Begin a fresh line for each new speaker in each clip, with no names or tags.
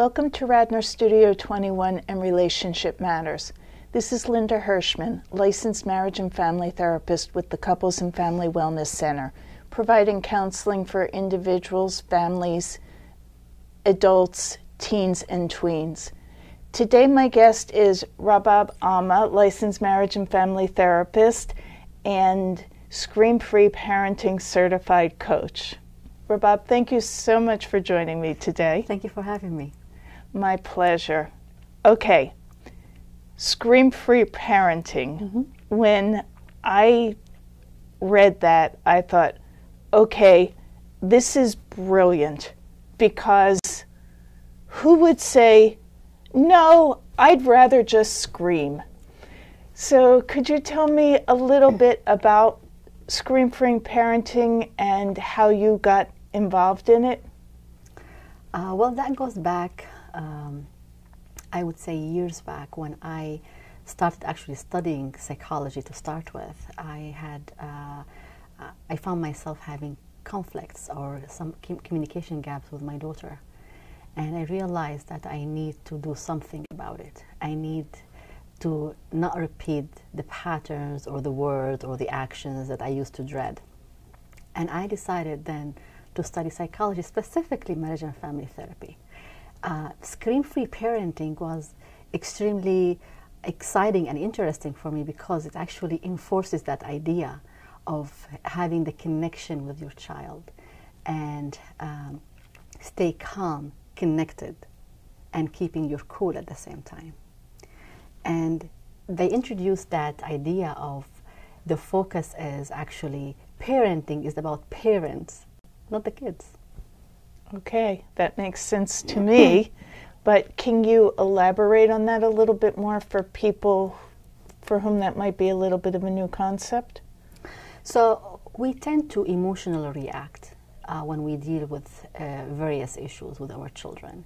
Welcome to Radnor Studio 21 and Relationship Matters. This is Linda Hershman, licensed marriage and family therapist with the Couples and Family Wellness Center, providing counseling for individuals, families, adults, teens, and tweens. Today, my guest is Rabab Alma, licensed marriage and family therapist and Scream Free Parenting certified coach. Rabab, thank you so much for joining me today.
Thank you for having me.
My pleasure. Okay, Scream Free Parenting. Mm-hmm. When I read that, I thought, okay, this is brilliant because who would say, no, I'd rather just scream? So, could you tell me a little bit about Scream Free Parenting and how you got involved in it?
Uh, well, that goes back, um, I would say, years back when I started actually studying psychology to start with. I had, uh, I found myself having conflicts or some communication gaps with my daughter. And I realized that I need to do something about it. I need to not repeat the patterns or the words or the actions that I used to dread. And I decided then to study psychology, specifically marriage and family therapy. Uh, Scream Free Parenting was extremely exciting and interesting for me because it actually enforces that idea of having the connection with your child and um, stay calm, connected, and keeping your cool at the same time. And they introduced that idea of the focus is actually parenting is about parents not the kids.
Okay, that makes sense to me. But can you elaborate on that a little bit more for people for whom that might be a little bit of a new concept?
So, we tend to emotionally react uh, when we deal with uh, various issues with our children.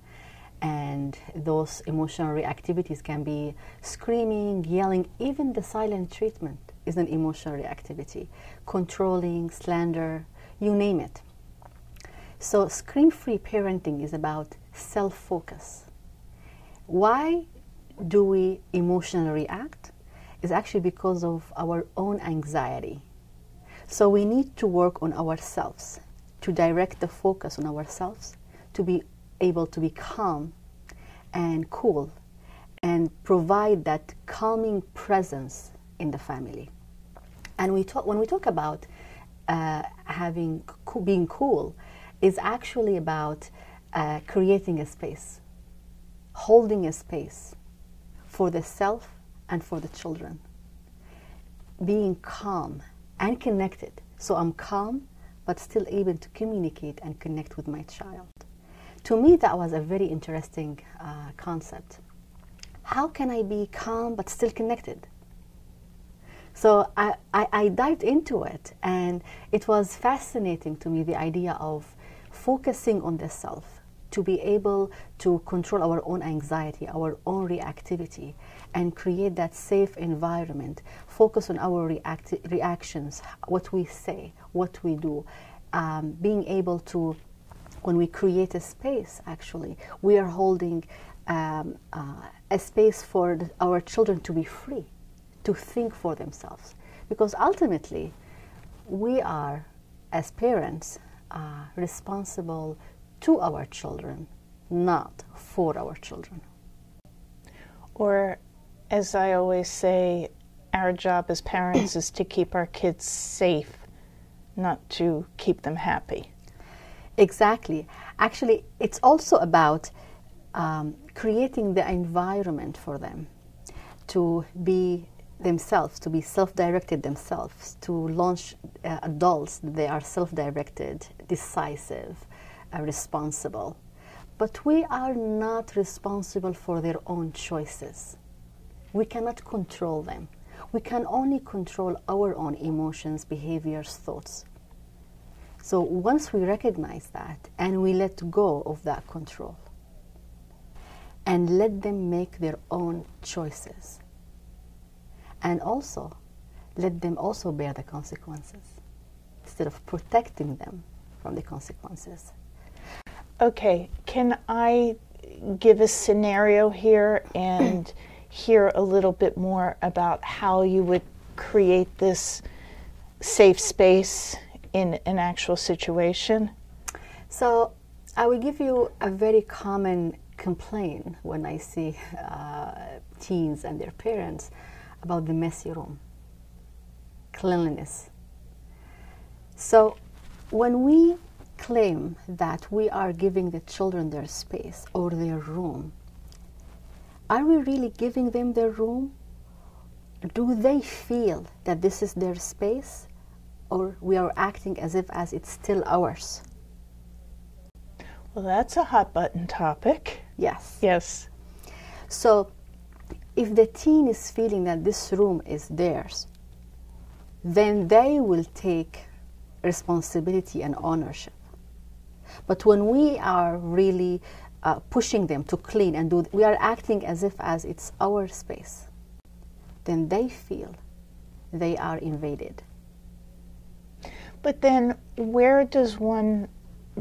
And those emotional reactivities can be screaming, yelling, even the silent treatment is an emotional reactivity, controlling, slander, you name it. So, Scream Free parenting is about self focus. Why do we emotionally react? It's actually because of our own anxiety. So, we need to work on ourselves to direct the focus on ourselves, to be able to be calm and cool and provide that calming presence in the family. And we talk, when we talk about uh, having being cool, is actually about uh, creating a space, holding a space for the self and for the children. Being calm and connected. So I'm calm, but still able to communicate and connect with my child. To me, that was a very interesting uh, concept. How can I be calm but still connected? So I, I, I dived into it, and it was fascinating to me the idea of focusing on the self to be able to control our own anxiety, our own reactivity, and create that safe environment. Focus on our react- reactions, what we say, what we do. Um, being able to, when we create a space, actually, we are holding um, uh, a space for the, our children to be free, to think for themselves. Because ultimately, we are, as parents, uh, responsible to our children, not for our children.
Or, as I always say, our job as parents is to keep our kids safe, not to keep them happy.
Exactly. Actually, it's also about um, creating the environment for them to be themselves, to be self directed themselves, to launch uh, adults, they are self directed, decisive, uh, responsible. But we are not responsible for their own choices. We cannot control them. We can only control our own emotions, behaviors, thoughts. So once we recognize that and we let go of that control and let them make their own choices, and also let them also bear the consequences instead of protecting them from the consequences.
Okay, can I give a scenario here and hear a little bit more about how you would create this safe space in an actual situation?
So, I will give you a very common complaint when I see uh, teens and their parents about the messy room, cleanliness. So, when we claim that we are giving the children their space or their room, are we really giving them their room? Do they feel that this is their space or we are acting as if as it's still ours?
Well, that's a hot button topic.
Yes.
Yes.
So if the teen is feeling that this room is theirs, then they will take responsibility and ownership. But when we are really uh, pushing them to clean and do, we are acting as if as it's our space, then they feel they are invaded.
But then, where does one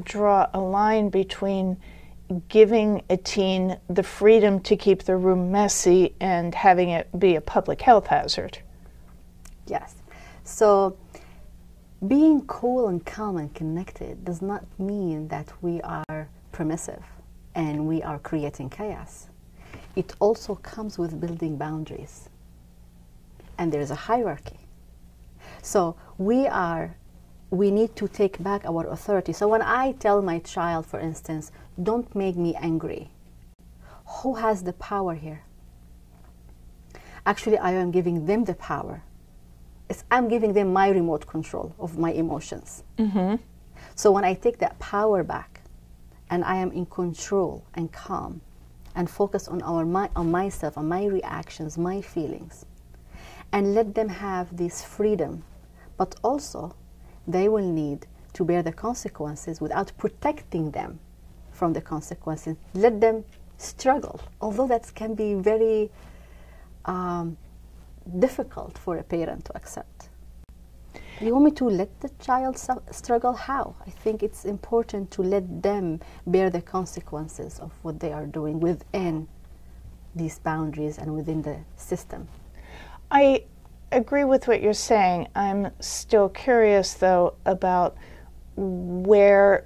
draw a line between giving a teen the freedom to keep the room messy and having it be a public health hazard?
Yes. So, being cool and calm and connected does not mean that we are permissive and we are creating chaos. It also comes with building boundaries. And there's a hierarchy. So we are we need to take back our authority. So when I tell my child, for instance, don't make me angry, who has the power here? Actually, I am giving them the power. It's, I'm giving them my remote control of my emotions.
Mm-hmm.
So when I take that power back and I am in control and calm and focus on, our, my, on myself, on my reactions, my feelings, and let them have this freedom, but also they will need to bear the consequences without protecting them from the consequences. Let them struggle, although that can be very um, difficult for a parent to accept. You want me to let the child struggle? How? I think it's important to let them bear the consequences of what they are doing within these boundaries and within the system.
I agree with what you're saying. I'm still curious, though, about where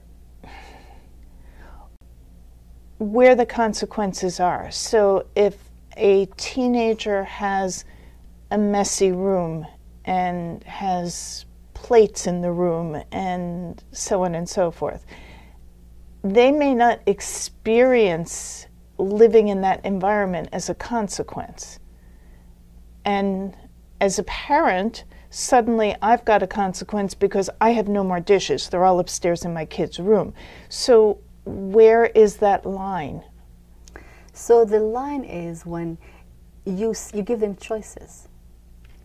where the consequences are. So if a teenager has a messy room and has plates in the room and so on and so forth, they may not experience living in that environment as a consequence. And as a parent, suddenly I've got a consequence because I have no more dishes. They're all upstairs in my kid's room. So, where is that line?
So, the line is when you, you give them choices.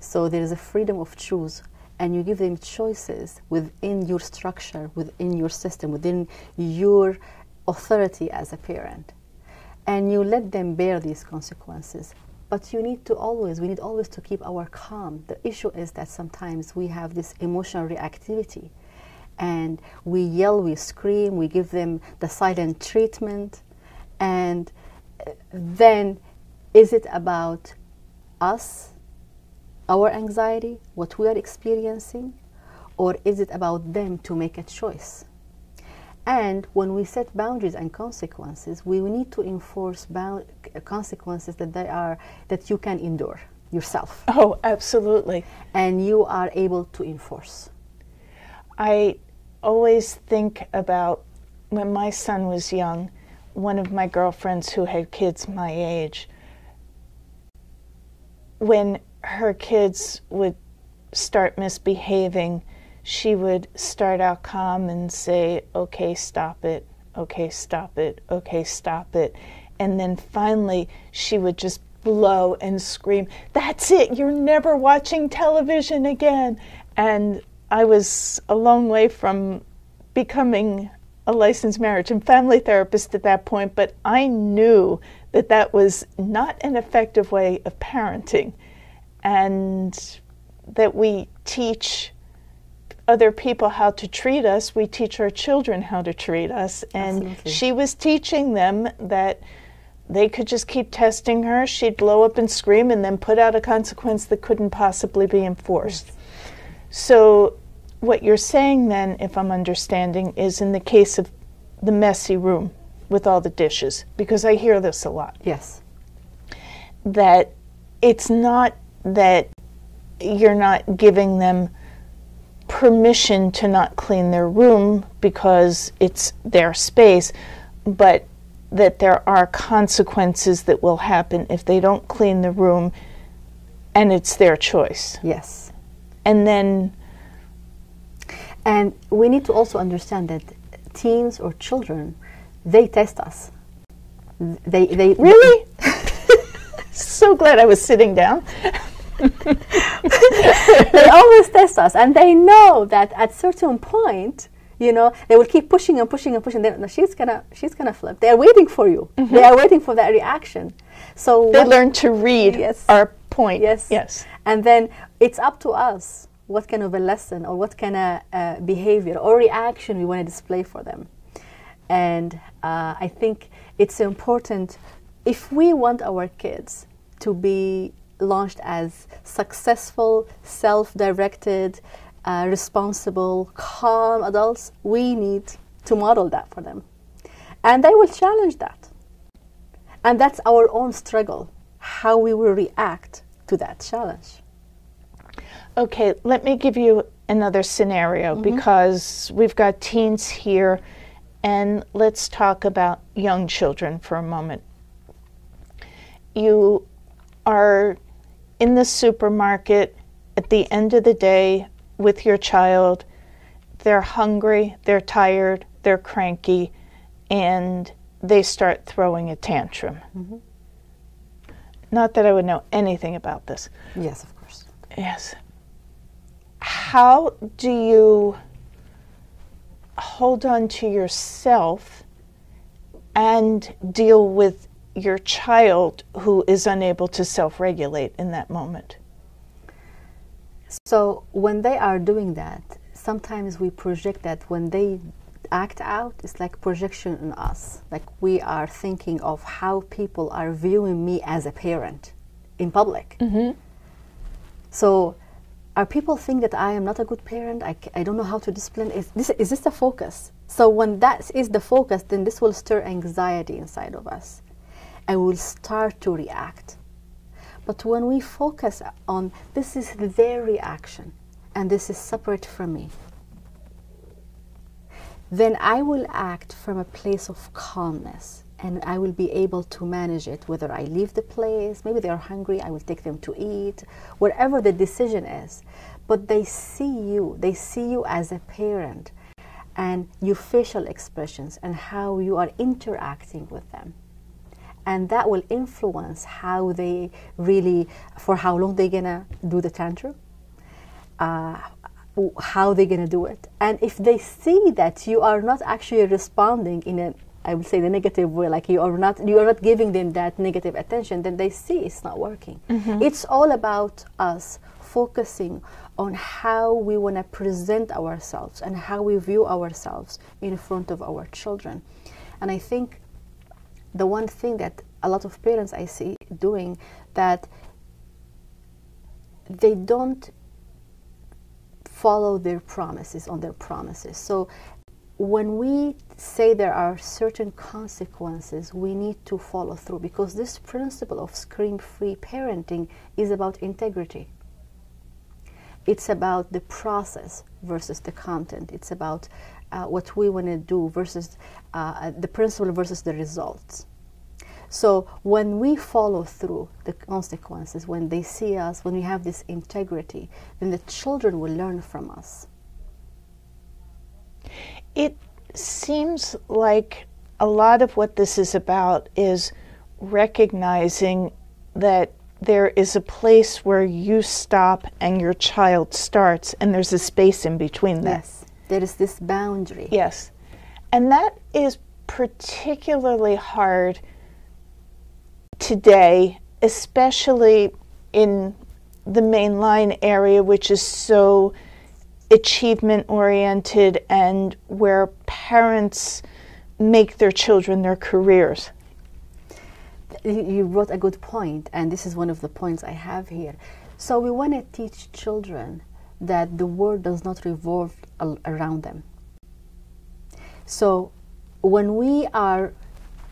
So, there is a freedom of choose, and you give them choices within your structure, within your system, within your authority as a parent. And you let them bear these consequences but you need to always we need always to keep our calm the issue is that sometimes we have this emotional reactivity and we yell we scream we give them the silent treatment and uh, then is it about us our anxiety what we are experiencing or is it about them to make a choice and when we set boundaries and consequences, we need to enforce bound uh, consequences that they are that you can endure yourself.
Oh, absolutely.
And you are able to enforce.
I always think about when my son was young, one of my girlfriends who had kids my age, when her kids would start misbehaving, she would start out calm and say, okay, stop it, okay, stop it, okay, stop it. And then finally, she would just blow and scream, That's it, you're never watching television again. And I was a long way from becoming a licensed marriage and family therapist at that point, but I knew that that was not an effective way of parenting and that we teach other people how to treat us, we teach our children how to treat us. And
Absolutely.
she was teaching them that they could just keep testing her. She'd blow up and scream and then put out a consequence that couldn't possibly be enforced. So, what you're saying then, if I'm understanding, is in the case of the messy room with all the dishes, because I hear this a lot
Yes.
that it's not that you're not giving them permission to not clean their room because it's their space, but that there are consequences that will happen if they don't clean the room and it's their choice.
Yes.
And then,
And we need to also understand that teens or children, they test us. They, they
really? so glad I was sitting down.
they always test us, and they know that at certain point, you know, they will keep pushing and pushing and pushing. Then no, she's gonna, she's gonna flip. They are waiting for you. Mm-hmm. They are waiting for that reaction. So
They learn to read
Yes.
our point.
Yes.
Yes.
And then it's up to us what kind of a lesson or what kind of uh, behavior or reaction we want to display for them. And uh, I think it's important if we want our kids to be launched as successful, self directed, uh, responsible, calm adults, we need to model that for them. And they will challenge that. And that's our own struggle, how we will react to that challenge.
Okay, let me give you another scenario mm-hmm. because we've got teens here, and let's talk about young children for a moment. You are in the supermarket at the end of the day with your child. They're hungry, they're tired, they're cranky, and they start throwing a tantrum. Mm-hmm. Not that I would know anything about this.
Yes, of course.
Yes. How do you hold on to yourself and deal with your child who is unable to self regulate in that moment?
So when they are doing that, sometimes we project that when they act out, it's like projection on us. Like we are thinking of how people are viewing me as a parent in public. Mm-hmm. So are people think that I am not a good parent? I, I don't know how to discipline. Is this, is this the focus? So when that is the focus, then this will stir anxiety inside of us. And we'll start to react. But when we focus on this is their reaction and this is separate from me, then I will act from a place of calmness and I will be able to manage it. Whether I leave the place, maybe they're hungry, I will take them to eat, whatever the decision is. But they see you, they see you as a parent and your facial expressions and how you are interacting with them and that will influence how they really for how long they're gonna do the tantrum uh, how they're gonna do it and if they see that you are not actually responding in a I would say the negative way, like you are not you are not giving them that negative attention, then they see it's not working. Mm-hmm. It's all about us focusing on how we want to present ourselves and how we view ourselves in front of our children. And I think the one thing that a lot of parents I see doing that they don't follow their promises on their promises. So when we say there are certain consequences, we need to follow through because this principle of scream free parenting is about integrity. It's about the process versus the content. It's about uh, what we want to do versus uh, the principle versus the results. So when we follow through the consequences, when they see us, when we have this integrity, then the children will learn from us.
It seems like a lot of what this is about is recognizing that there is a place where you stop and your child starts, and there's a space in between that.
Yes, there is this boundary.
Yes. And that is particularly hard today, especially in the mainline area, which is so achievement oriented and where parents make their children their careers.
You brought a good point, and this is one of the points I have here. So, we want to teach children that the world does not revolve al- around them. So, when we are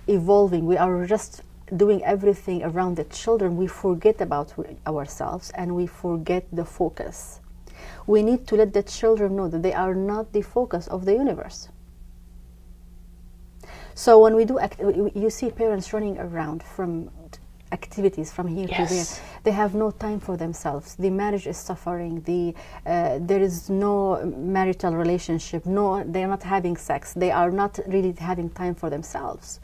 evolving, we are just doing everything around the children, we forget about ourselves and we forget the focus. We need to let the children know that they are not the focus of the universe. So when we do, act- you see parents running around from activities from here yes. to there. They have no time for themselves. The marriage is suffering. The uh, there is no marital relationship. No, they are not having sex. They are not really having time for themselves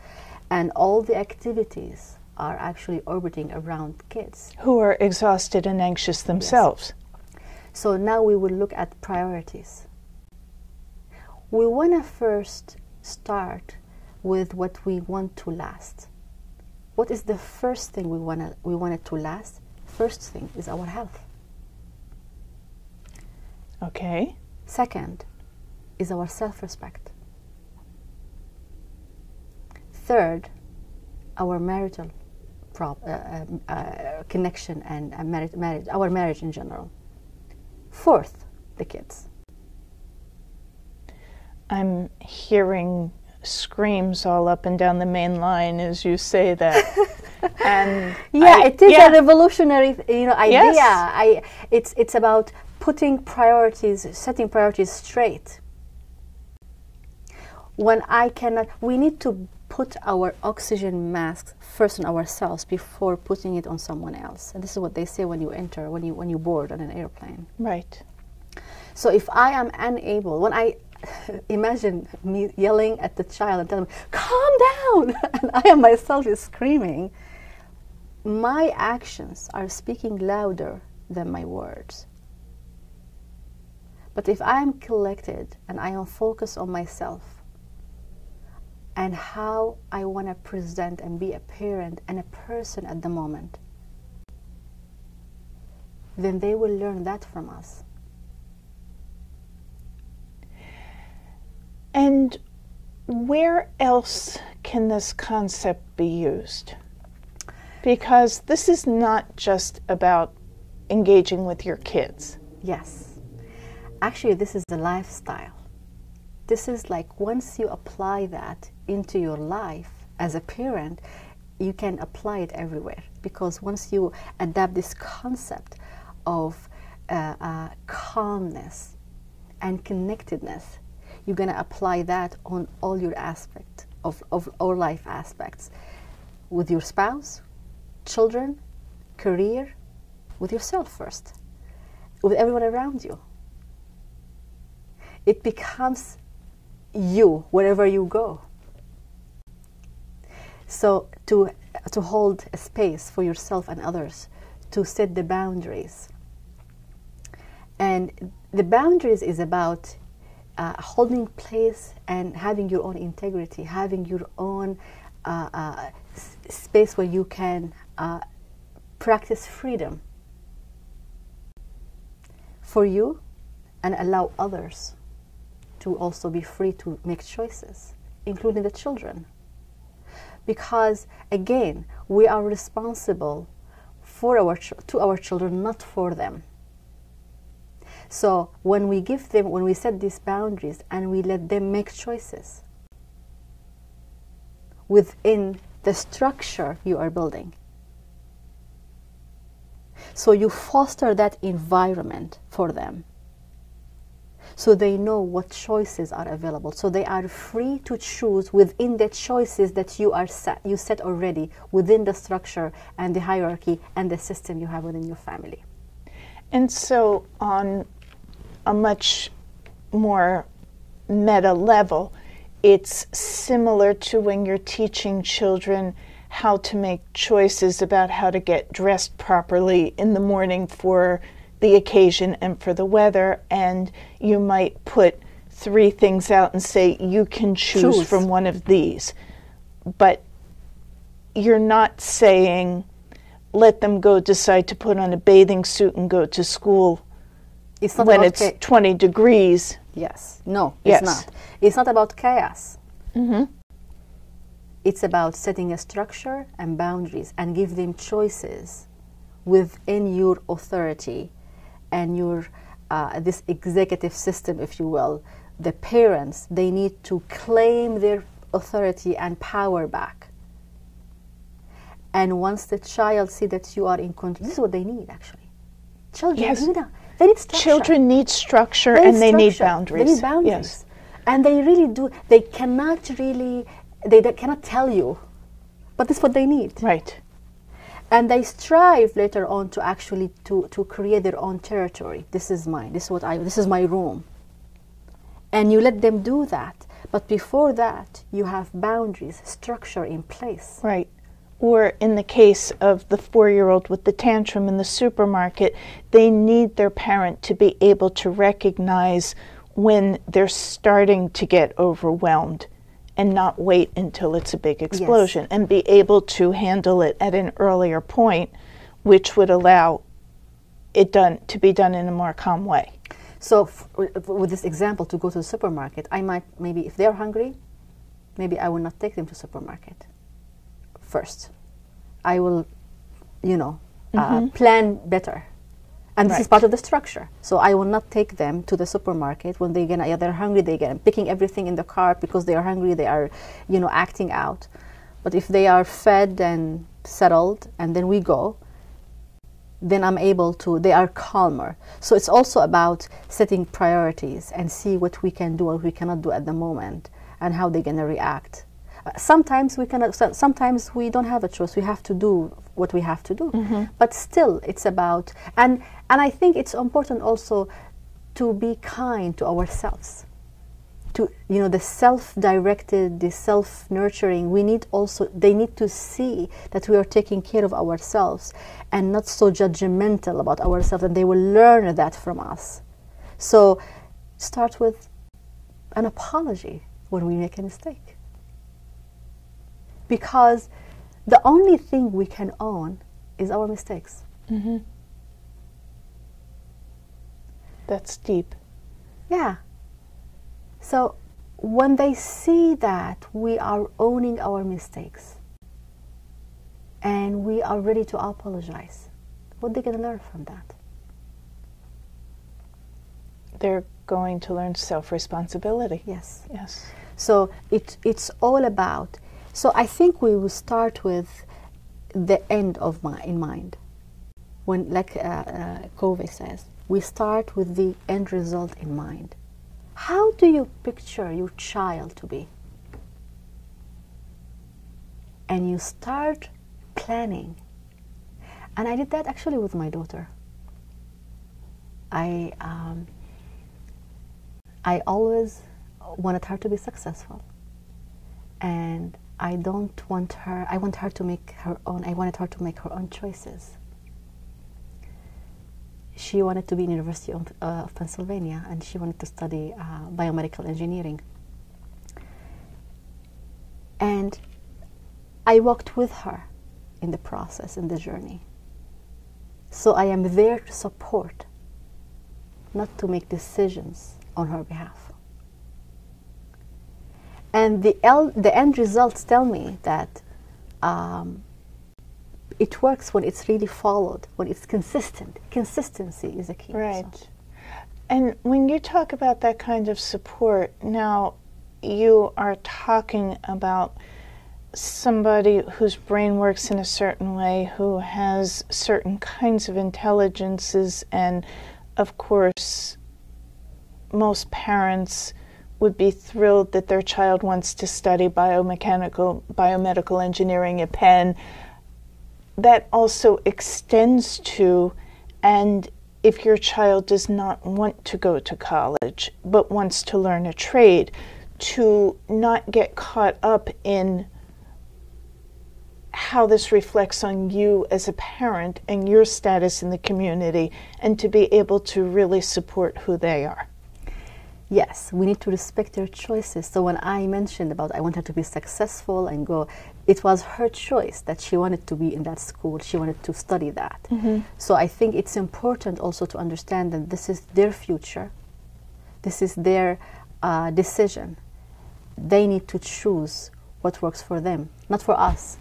and all the activities are actually orbiting around kids
who are exhausted and anxious themselves.
Yes. So now we will look at priorities. We want to first start with what we want to last. What is the first thing we want to we want it to last? First thing is our health.
Okay.
Second is our self-respect. Third, our marital uh, uh, uh, connection and uh, marriage, marriage, our marriage in general. Fourth, the kids.
I'm hearing screams all up and down the main line as you say that.
and yeah, I, it is yeah. a revolutionary, you know, idea. Yes. I, it's it's about putting priorities, setting priorities straight. When I cannot, we need to put our oxygen masks first on ourselves before putting it on someone else. And this is what they say when you enter, when you when you board on an airplane.
Right.
So if I am unable, when I imagine me yelling at the child and telling them, "Calm down," and I am myself is screaming, my actions are speaking louder than my words. But if I am collected and I am focused on myself, and how I want to present and be a parent and a person at the moment, then they will learn that from us.
And where else can this concept be used? Because this is not just about engaging with your kids.
Yes. Actually, this is the lifestyle. This is like once you apply that into your life as a parent, you can apply it everywhere because once you adapt this concept of uh, uh, calmness and connectedness, you're going to apply that on all your aspects of, of all life aspects with your spouse, children, career, with yourself first, with everyone around you. It becomes you wherever you go. So to to hold a space for yourself and others, to set the boundaries. And the boundaries is about uh, holding place and having your own integrity, having your own uh, uh, space where you can uh, practice freedom for you and allow others to also be free to make choices, including the children. Because again we are responsible for our to our children not for them. So when we give them when we set these boundaries and we let them make choices within the structure you are building so you foster that environment for them so they know what choices are available. So they are free to choose within the choices that you are set you set already within the structure and the hierarchy and the system you have within your family.
And so on a much more meta level it's similar to when you're teaching children how to make choices about how to get dressed properly in the morning for the occasion and for the weather, and you might put three things out and say you can choose, choose. from one of these. But you're not saying let them go decide to put on a bathing suit and go to school
It's not
when it's
cha-
20 degrees.
Yes. No, it's
Yes.
not. It's not about chaos.
Mm-hmm.
It's about setting a structure and boundaries and give them choices within your authority and your uh, this executive system, if you will. The parents they need to claim their authority and power back. And once the child see that you are in control, this is what they need actually. Children,
Yes.
you know, they need structure.
Children need structure
They
and they need boundaries.
They need boundaries.
Yes.
And they really do. They cannot really, they, they cannot tell you, but this is what they need.
Right.
And they strive later on to actually to, to create their own territory. This is mine. This is what I. This is my room. And you let them do that. But before that, you have boundaries, structure in place.
Right. Or in the case of the four year old with the tantrum in the supermarket, they need their parent to be able to recognize when they're starting to get overwhelmed and not wait until it's a big explosion and be able to handle it at an earlier point, which would allow it done to be done in a more calm way.
So, f- with this example, to go to the supermarket, I might maybe if they're hungry, maybe I will not take them to supermarket first. I will, you know, uh, plan better, and this is part of the structure. So I will not take them to the supermarket when they get yeah, they're hungry. They get picking everything in the cart because they are hungry. They are, you know, acting out. But if they are fed and settled, and then we go, then I'm able to, they are calmer. So it's also about setting priorities and see what we can do or we cannot do at the moment and how they're going to react. Sometimes we cannot, sometimes we don't have a choice. We have to do what we have to do. Mm-hmm. But still, it's about, and, and I think it's important also to be kind to ourselves to you know the self-directed the self-nurturing we need also they need to see that we are taking care of ourselves and not so judgmental about ourselves and they will learn that from us so start with an apology when we make a mistake because the only thing we can own is our mistakes mm-hmm.
That's deep.
Yeah. So when they see that we are owning our mistakes and we are ready to apologize, what they going to learn from that?
They're going to learn self responsibility.
Yes.
Yes.
So it, it's all about. So I think we will start with the end of my in mind. When, like uh, uh, Covey says, we start with the end result in mind. How do you picture your child to be? And you start planning. And I did that actually with my daughter. I um, I always wanted her to be successful. And I don't want her, I want her to make her own, I wanted her to make her own choices. She wanted to be in University of, uh, of Pennsylvania and she wanted to study uh, biomedical engineering. And I walked with her in the process, in the journey. So I am there to support, not to make decisions on her behalf. And the, el- the end results tell me that um, it works when it's really followed, when it's consistent. Consistency is a key. so-
Right. And when you talk about that kind of support, now you are talking about somebody whose brain works in a certain way, who has certain kinds of intelligences, and of course, most parents would be thrilled that their child wants to study biomechanical, biomedical engineering at Penn. That also extends to, and if your child does not want to go to college but wants to learn a trade, to not get caught up in how this reflects on you as a parent and your status in the community, and to be able to really support who they are.
Yes, we need to respect their choices. So when I mentioned about I want her to be successful and go, it was her choice that she wanted to be in that school. She wanted to study that. So I think it's important also to understand that this is their future. This is their uh, decision. They need to choose what works for them, not for us.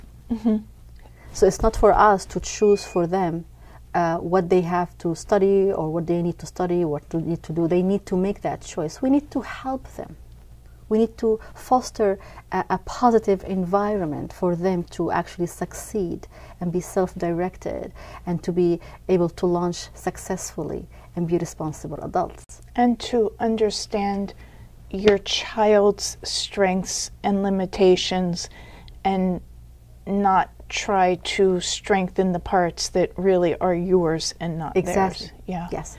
So it's not for us to choose for them uh, what they have to study or what they need to study, what to need to do. They need to make that choice. We need to help them. We need to foster a, a positive environment for them to actually succeed and be self-directed and to be able to launch successfully and be responsible adults.
And to understand your child's strengths and limitations and not try to strengthen the parts that really are yours and not
Exactly.
theirs. Yeah.
Yes.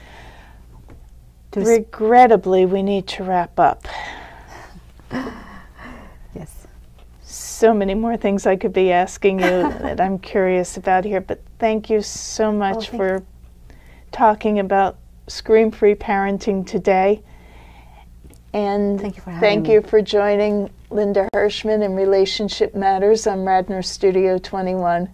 Regrettably, we need to wrap up.
yes.
So many more things I could be asking you that I'm curious about here, but thank you so oh, much
thank
for talking about Scream Free parenting today. And
Thank you for having
thank you for joining Linda Hershman in Relationship Matters on Radnor Studio 21.